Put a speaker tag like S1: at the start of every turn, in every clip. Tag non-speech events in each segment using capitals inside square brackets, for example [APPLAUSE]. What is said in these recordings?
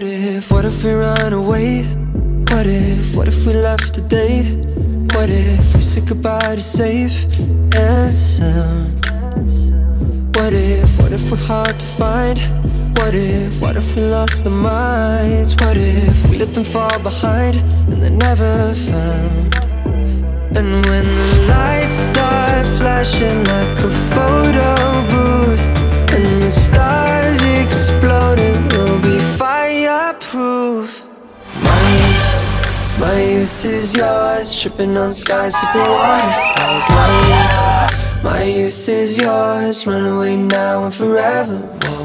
S1: What if, what if we run away? What if, what if we left today? What if we said goodbye to safe and sound? What if, what if we're hard to find? What if, what if we lost our minds? What if we let them fall behind and they're never found? And when the lights start flashing like a photo booth youth is yours Tripping on skies, sipping waterfalls. My youth, my youth is yours Run away now and forever.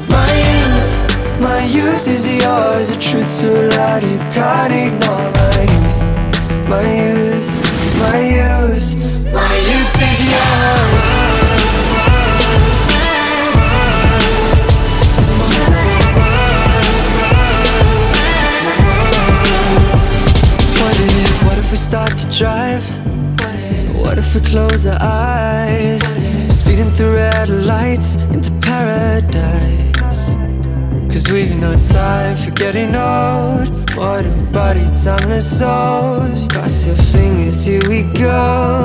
S1: My youth, my youth is yours A truth so loud you can't ignore My youth, my youth my youth, we close our eyes? Speeding through red lights into paradise. Cause we've no time for getting old. What a body, timeless souls Cross your fingers, here we go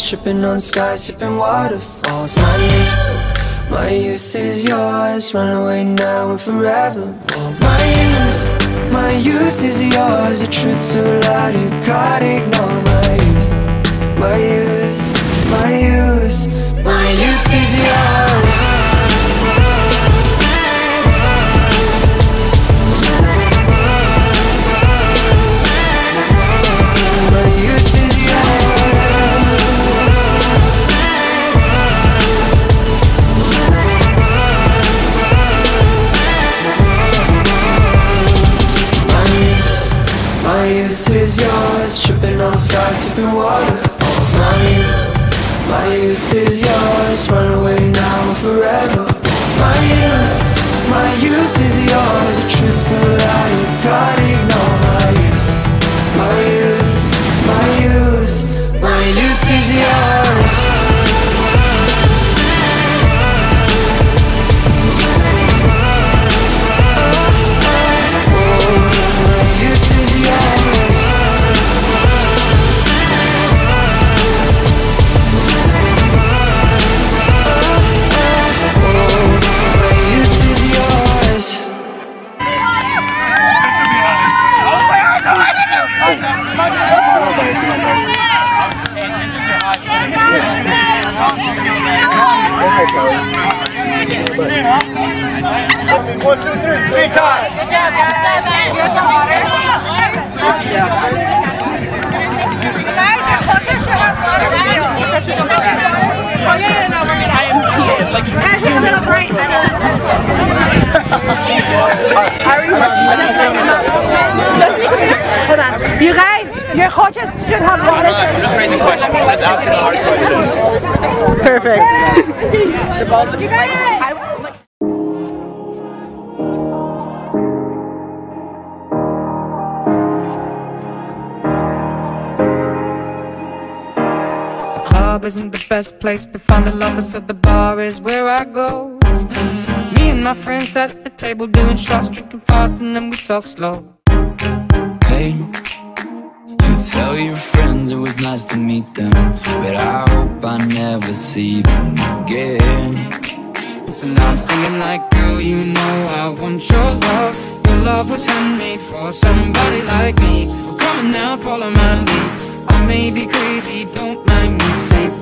S1: Tripping on skies, sipping waterfalls. My youth, my youth is yours Run away now and forever My youth, my youth is yours A truth so loud you can't ignore. My youth, my youth, my youth My youth is yours sipping waterfalls. My youth, my youth is yours Run away now forever. My youth, my youth is yours A truth so loud you can't ignore My youth, my youth, my youth My youth is yours
S2: three, three times.
S3: Hold on. You guys, your coaches should have water.
S4: Just raising questions. I'm Just asking hard questions.
S3: Perfect. [LAUGHS]
S4: The ball's
S3: You guys.
S1: the best place to find the lovers, so the bar is where I go. Me and my friends at the table doing shots, drinking fast, and then we talk slow.
S5: Hey, you tell your friends it was nice to meet them, but I hope I never see them again.
S1: So now I'm singing like, girl, you know I want your love. Your love was handmade for somebody like me. Come on now, follow my lead. I may be crazy, don't mind me. Say,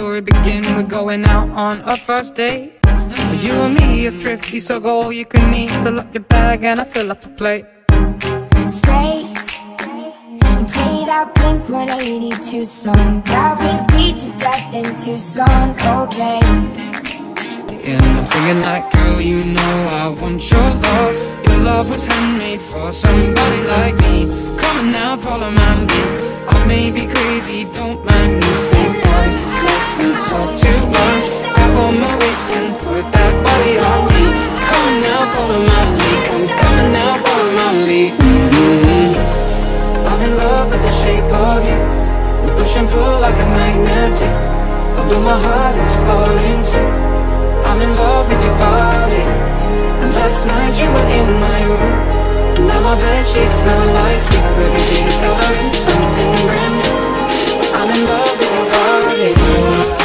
S6: Story begin. We're going out on our first date. You and me are thrifty, so go all you can eat. Fill up your bag and I fill up a plate.
S7: Stay and play that Blink 182 song that we beat to death in Tucson. Okay.
S6: And I'm singing like, girl, you know I want your love. Your love was handmade for somebody like me. Come on now, follow my lead. I may be crazy, don't mind me. Say, boy, let's not talk too much. Grab on my waist and put that body on me. Come now, follow my lead. Come on now, follow my lead. Mm-hmm. I'm in love with the shape of you. We push and pull like a magnet do. Although my heart is falling too. I'm in love with your body. Last night you were in my room. Now my bed sheets smell like Everything is fill her with something brand new. I'm in love with your body.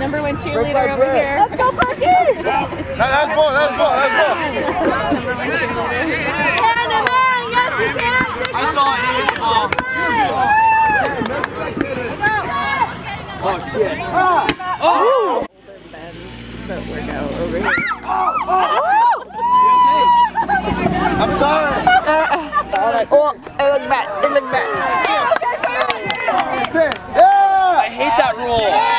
S8: number one cheerleader over here.
S2: Let's go, Parky! that, that's bull, that's bull, that's bull. I saw it hit the ball. Oh shit. Oh! But we're. Oh! Oh! I'm sorry. Uh, all right.
S3: Oh, I look bad. I look bad.
S2: Yeah. I hate that rule.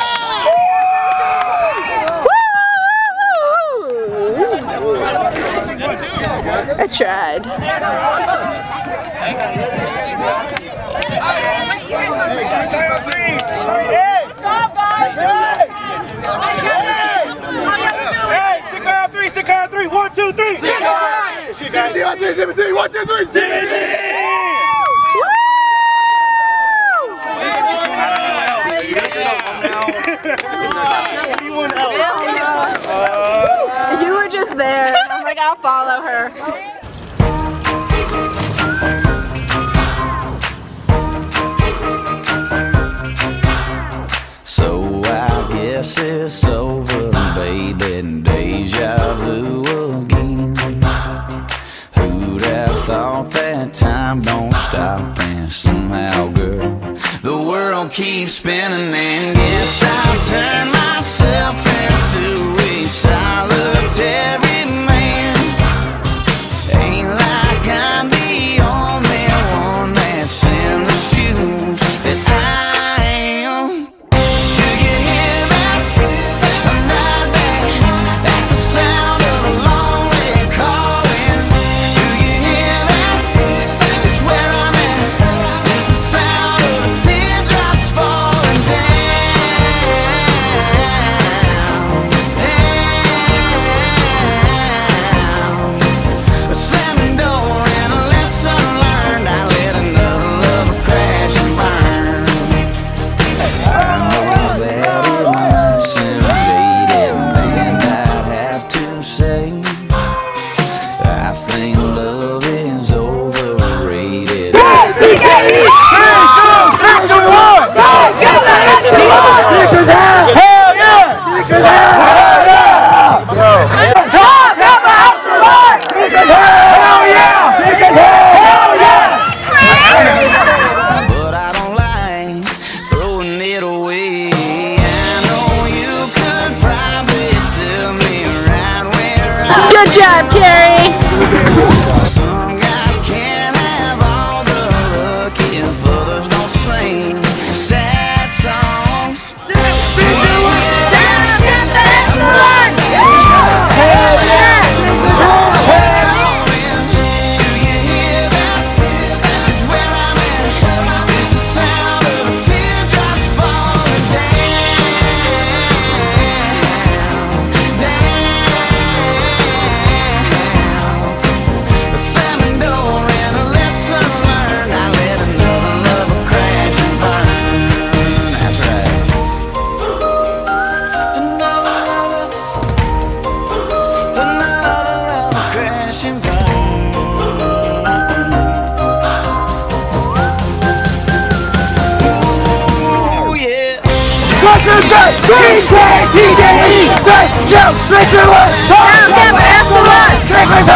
S3: Tried.
S2: Hey, stick on three, stick on three. One, two, three. Stick on three. CBT on three, CBT. One, two, three. Else?
S3: You were just there. I'm like, I'll follow her.
S5: Guess it's over, baby. Deja vu again. Who'd have thought that time don't stop? And somehow, girl, the world keeps spinning. And guess I've turned myself into Thank you. 我是最最快听见你
S3: 在强最直观的笑
S5: 声是最
S3: 美的姿态最高
S5: 潮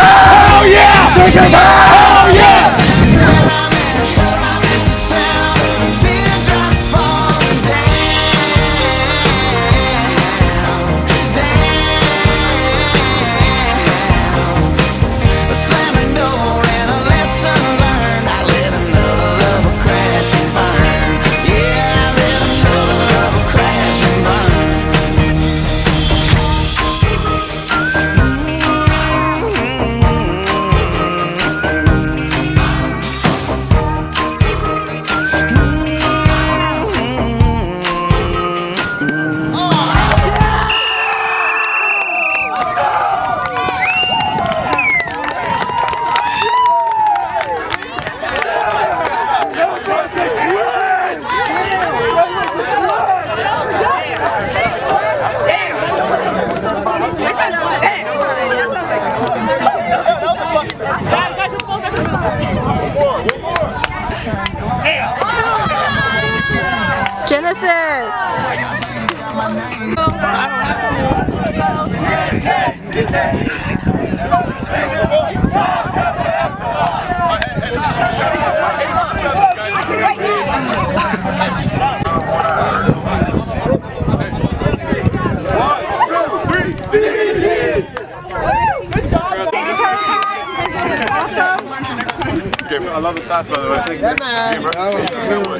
S3: I love the stats, by the way. Thank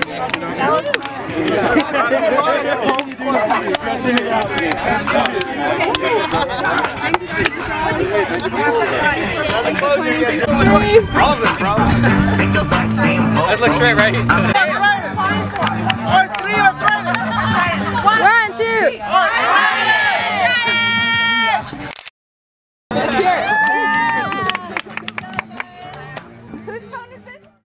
S3: yeah, man.
S9: Let's look straight It looks straight, right.
S5: One, two.